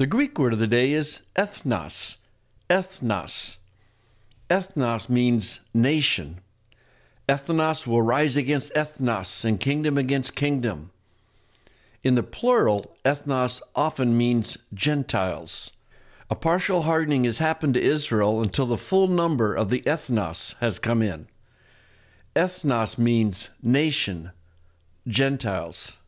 The Greek word of the day is ethnos. Ethnos. Ethnos means nation. Ethnos will rise against ethnos and kingdom against kingdom. In the plural, ethnos often means Gentiles. A partial hardening has happened to Israel until the full number of the ethnos has come in. Ethnos means nation, Gentiles.